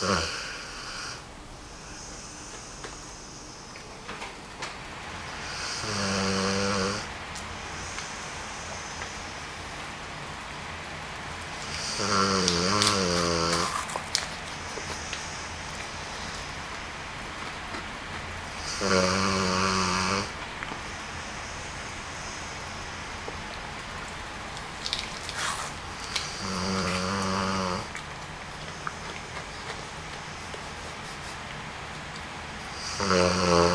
うん。Uh...